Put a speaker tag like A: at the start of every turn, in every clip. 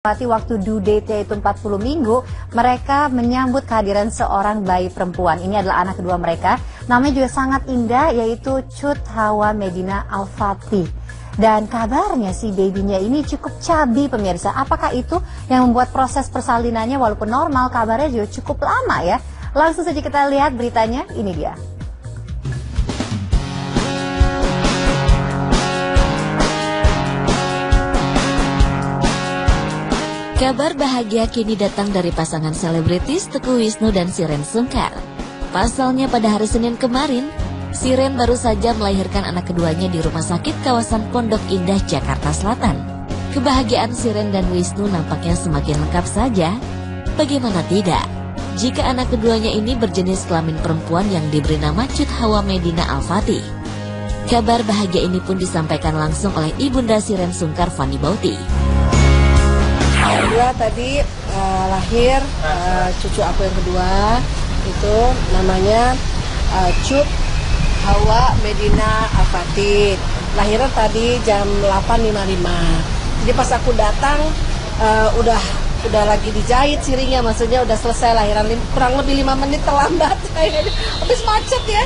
A: Pati waktu due date yaitu 40 minggu, mereka menyambut kehadiran seorang bayi perempuan. Ini adalah anak kedua mereka. Namanya juga sangat indah yaitu Cut Hawa Medina Al-Fatih. Dan kabarnya si babynya ini cukup cabi pemirsa. Apakah itu yang membuat proses persalinannya walaupun normal kabarnya juga cukup lama ya? Langsung saja kita lihat beritanya, ini dia.
B: Kabar bahagia kini datang dari pasangan selebritis Teguh Wisnu dan Siren Sungkar. Pasalnya pada hari Senin kemarin, Siren baru saja melahirkan anak keduanya di rumah sakit kawasan Pondok Indah, Jakarta Selatan. Kebahagiaan Siren dan Wisnu nampaknya semakin lengkap saja. Bagaimana tidak? Jika anak keduanya ini berjenis kelamin perempuan yang diberi nama Cut Hawa Medina Al-Fatih. Kabar bahagia ini pun disampaikan langsung oleh Ibunda Siren Sungkar Fani Bauti.
C: Alhamdulillah tadi uh, lahir uh, cucu aku yang kedua. Itu namanya uh, Cut Hawa Medina Afatin. Lahirnya tadi jam 8.55. Jadi pas aku datang uh, udah udah lagi dijahit sirinya maksudnya udah selesai lahiran kurang lebih lima menit terlambat. Habis macet ya.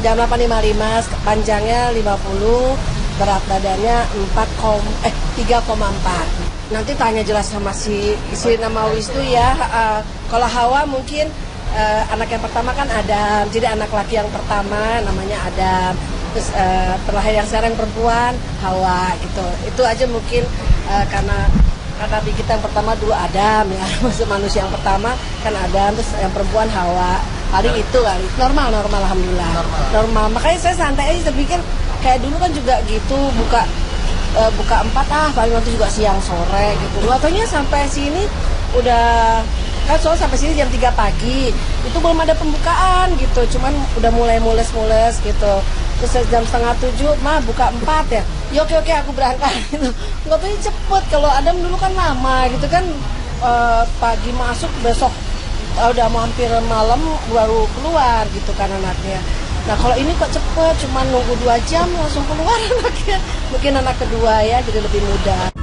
C: Jam 8.55 panjangnya 50 berat badannya 4, eh 3,4 nanti tanya jelas sama si si nama Wisnu ya. Uh, kalau Hawa mungkin uh, anak yang pertama kan Adam, jadi anak laki yang pertama namanya Adam. Terus uh, terlahir yang sekarang perempuan Hawa gitu. Itu aja mungkin uh, karena karena di kita yang pertama dulu Adam ya, maksud manusia yang pertama kan Adam, terus yang perempuan Hawa. Paling itu kali. Normal, normal alhamdulillah. Normal. normal. Makanya saya santai aja, saya pikir kayak dulu kan juga gitu buka uh, buka empat ah paling nanti juga siang sore gitu. Waktunya sampai sini udah kan soal sampai sini jam 3 pagi. Itu belum ada pembukaan gitu. Cuman udah mulai mules-mules gitu. Terus jam setengah tujuh mah buka empat ya? Ya oke oke aku berangkat. Gitu. Tahu cepet. Kalau Adam dulu kan lama gitu kan uh, pagi masuk besok uh, udah mau hampir malam baru keluar gitu kan anaknya Nah kalau ini kok cepet, cuma nunggu dua jam langsung keluar anaknya. Mungkin anak kedua ya, jadi lebih mudah.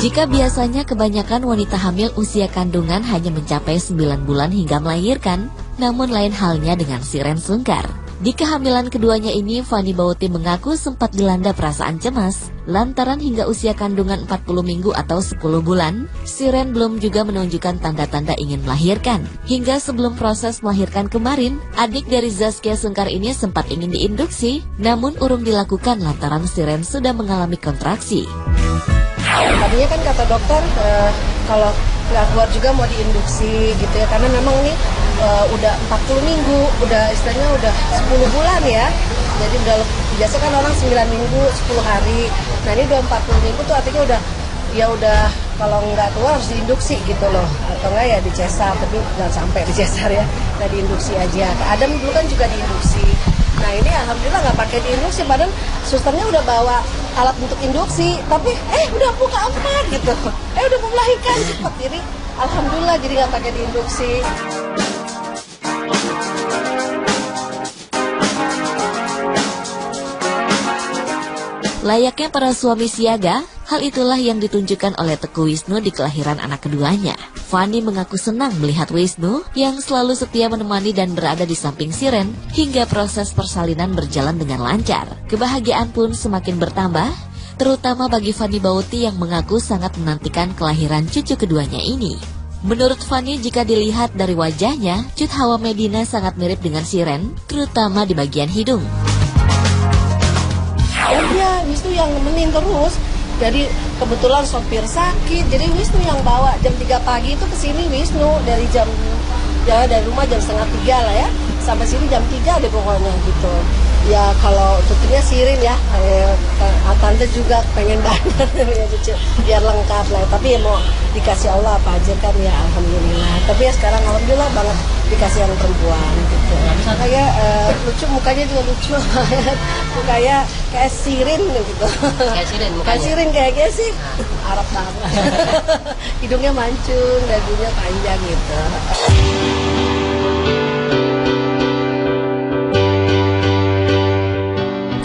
B: Jika biasanya kebanyakan wanita hamil usia kandungan hanya mencapai 9 bulan hingga melahirkan, namun lain halnya dengan Siren Sungkar. Di kehamilan keduanya ini, Fani Bauti mengaku sempat dilanda perasaan cemas lantaran hingga usia kandungan 40 minggu atau 10 bulan, Siren belum juga menunjukkan tanda-tanda ingin melahirkan. Hingga sebelum proses melahirkan kemarin, adik dari Zaskia Sungkar ini sempat ingin diinduksi, namun urung dilakukan lantaran Siren sudah mengalami kontraksi.
C: Tadinya kan kata dokter, uh, kalau nggak keluar juga mau diinduksi gitu ya, karena memang ini uh, udah 40 minggu, udah istilahnya udah 10 bulan ya. Jadi udah biasa kan orang 9 minggu, 10 hari. Nah ini udah 40 minggu tuh artinya udah ya udah kalau nggak keluar harus diinduksi gitu loh. Atau enggak ya dicesar tapi jangan sampai dicesar ya. Nah diinduksi aja. Adam dulu kan juga diinduksi. Nah ini alhamdulillah nggak pakai diinduksi. Padahal susternya udah bawa alat untuk induksi tapi eh udah buka empat gitu. Eh udah melahirkan cepat jadi alhamdulillah jadi nggak pakai diinduksi
B: Layaknya para suami siaga, hal itulah yang ditunjukkan oleh Teguh Wisnu di kelahiran anak keduanya. Fani mengaku senang melihat Wisnu yang selalu setia menemani dan berada di samping Siren hingga proses persalinan berjalan dengan lancar. Kebahagiaan pun semakin bertambah, terutama bagi Fani Bauti yang mengaku sangat menantikan kelahiran cucu keduanya ini. Menurut Fani, jika dilihat dari wajahnya, Cut Hawa Medina sangat mirip dengan Siren, terutama di bagian hidung
C: ya Wisnu yang nemenin terus. Jadi kebetulan sopir sakit jadi Wisnu yang bawa. Jam 3 pagi itu ke sini Wisnu dari jam ya dari rumah jam setengah tiga lah ya. Sampai sini jam 3 deh pokoknya gitu. Ya kalau tentunya sirin ya. Eh, tante juga pengen banget ya biar lengkap lah. Tapi ya mau dikasih Allah apa aja kan ya alhamdulillah. Tapi ya sekarang alhamdulillah banget dikasih yang perempuan gitu kayak uh, lucu mukanya juga lucu. Mukanya kayak sirin gitu.
B: Kayak sirin mukanya?
C: Kayak sirin kayaknya sih. Arab banget. Hidungnya mancung dagunya panjang gitu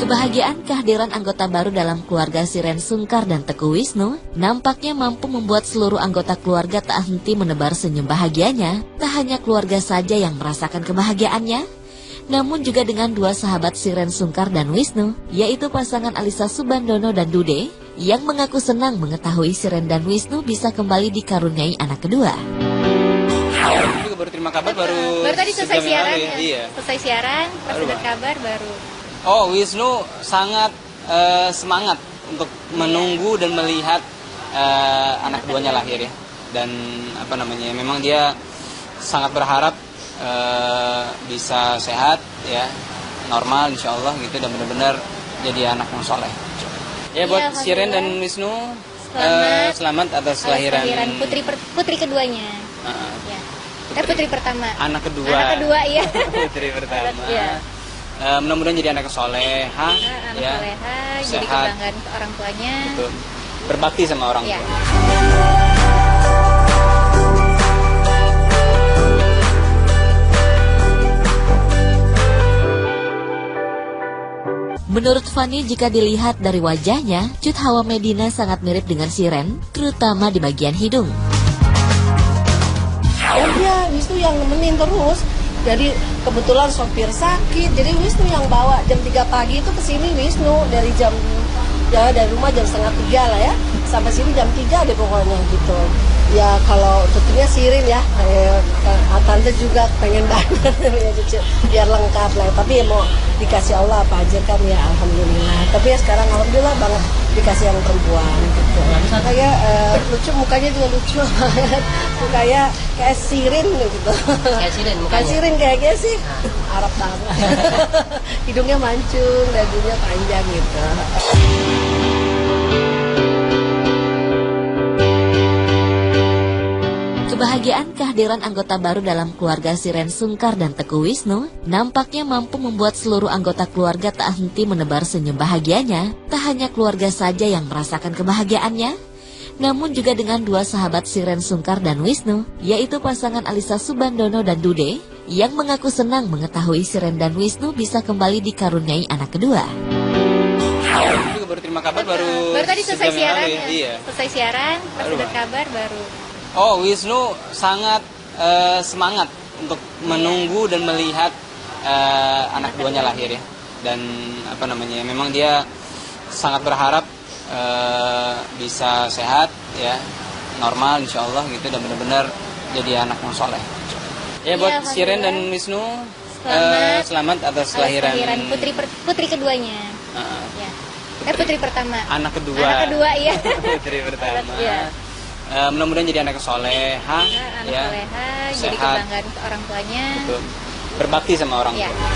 B: Kebahagiaan kehadiran anggota baru dalam keluarga Siren Sungkar dan Teguh Wisnu nampaknya mampu membuat seluruh anggota keluarga tak henti menebar senyum bahagianya. Tak hanya keluarga saja yang merasakan kebahagiaannya, namun juga dengan dua sahabat Siren Sungkar dan Wisnu, yaitu pasangan Alisa Subandono dan Dude, yang mengaku senang mengetahui Siren dan Wisnu bisa kembali dikaruniai anak kedua.
D: Baru terima kabar baru
E: baru tadi selesai siaran ya.
D: Iya.
E: Selesai siaran, pas
D: Bang.
E: kabar baru.
D: Oh, Wisnu sangat eh, semangat untuk menunggu dan melihat eh, anak keduanya lahir ya. Dan apa namanya? Memang dia sangat berharap eh, bisa sehat ya, normal insya Allah gitu dan benar-benar jadi anak yang soleh. Ya buat
E: Iya,
D: Siren dan. Wisnu
E: Selamat.
D: eh, selamat atas
E: Atas
D: lahiran,
E: putri per- putri keduanya.
D: eh,
E: Ya. Eh putri pertama.
D: anak kedua.
E: Anak kedua iya.
D: putri pertama.
E: Iya.
D: Eh, mudah-mudahan jadi anak yang soleha,
E: Nah, anak
D: ya,
E: soleha, jadi
D: sehat,
E: kebanggaan orang tuanya.
D: gitu. berbakti sama orang
E: Iya.
D: tua.
B: Menurut Fani, jika dilihat dari wajahnya, Cut Hawa Medina sangat mirip dengan Siren, terutama di bagian hidung.
C: Dan dia Wisnu yang nemenin terus. Jadi kebetulan sopir sakit, jadi Wisnu yang bawa jam 3 pagi itu ke sini Wisnu dari jam ya dari rumah jam setengah tiga lah ya sampai sini jam 3 deh pokoknya gitu. Ya kalau tentunya sirin ya, eh, tante juga pengen banget ya cucu biar lengkap lah. Tapi ya mau dikasih Allah apa aja kan ya alhamdulillah. Tapi ya sekarang alhamdulillah banget dikasih yang perempuan gitu. Kayak eh, lucu mukanya juga lucu banget. Mukanya kayak sirin gitu.
F: Kayak sirin mukanya.
C: Kayak sirin kayaknya sih Arab banget. Hidungnya mancung, dagunya panjang gitu.
B: Kebahagiaan kehadiran anggota baru dalam keluarga Siren Sungkar dan Teguh Wisnu nampaknya mampu membuat seluruh anggota keluarga tak henti menebar senyum bahagianya. Tak hanya keluarga saja yang merasakan kebahagiaannya, namun juga dengan dua sahabat Siren Sungkar dan Wisnu, yaitu pasangan Alisa Subandono dan Dude, yang mengaku senang mengetahui Siren dan Wisnu bisa kembali dikaruniai anak kedua.
D: Baru terima kabar baru
E: Baru tadi selesai siaran ya.
D: Iya.
E: Selesai siaran, pas
D: Bang.
E: kabar baru.
D: Oh, Wisnu sangat eh, semangat untuk menunggu dan melihat eh, anak keduanya lahir ya. Dan apa namanya? Memang dia sangat berharap eh, bisa sehat ya, normal insya Allah gitu dan benar-benar jadi anak yang soleh. Ya
E: Iya,
D: buat Siren dan. Wisnu
E: Selamat.
D: eh, selamat atas
E: Atas
D: lahiran,
E: putri per- putri keduanya.
D: eh,
E: Ya. Eh putri pertama.
D: anak kedua.
E: Anak kedua iya.
D: putri pertama.
E: Iya.
D: Eh, mudah-mudahan jadi anak yang soleha,
E: Nah, anak
D: ya,
E: soleha, jadi
D: sehat,
E: kebanggaan orang tuanya.
D: gitu. berbakti sama orang
E: Iya.
D: tua.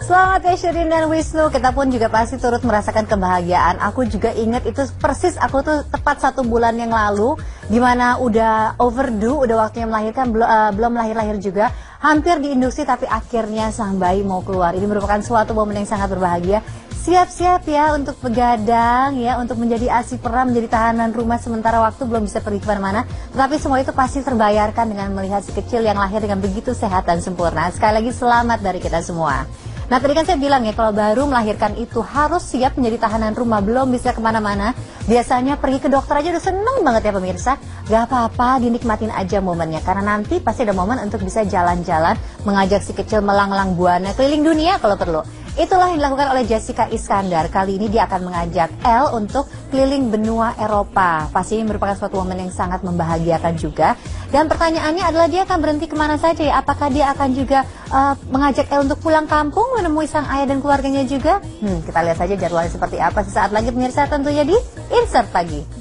A: Selamat ya Shirin dan Wisnu, kita pun juga pasti turut merasakan kebahagiaan. Aku juga ingat itu persis aku tuh tepat satu bulan yang lalu, di mana udah overdue, udah waktunya melahirkan, belum, eh, belum lahir-lahir juga, hampir diinduksi tapi akhirnya sang bayi mau keluar. Ini merupakan suatu momen yang sangat berbahagia. Siap-siap ya untuk begadang ya, untuk menjadi asi pera, menjadi tahanan rumah sementara waktu belum bisa pergi ke mana-mana. Tetapi semua itu pasti terbayarkan dengan melihat si kecil yang lahir dengan begitu sehat dan sempurna. Sekali lagi selamat dari kita semua. Nah tadi kan saya bilang ya kalau baru melahirkan itu harus siap menjadi tahanan rumah belum bisa ke mana-mana. Biasanya pergi ke dokter aja udah seneng banget ya pemirsa. Gak apa-apa dinikmatin aja momennya karena nanti pasti ada momen untuk bisa jalan-jalan mengajak si kecil melanglang buana keliling dunia kalau perlu. Itulah yang dilakukan oleh Jessica Iskandar. Kali ini dia akan mengajak El untuk keliling benua Eropa. Pasti ini merupakan suatu momen yang sangat membahagiakan juga. Dan pertanyaannya adalah dia akan berhenti ke mana saja ya? Apakah dia akan juga eh, mengajak El untuk pulang kampung menemui sang ayah dan keluarganya juga? Hmm, kita lihat saja jadwalnya seperti apa sesaat lagi pemirsa tentunya di Insert Pagi.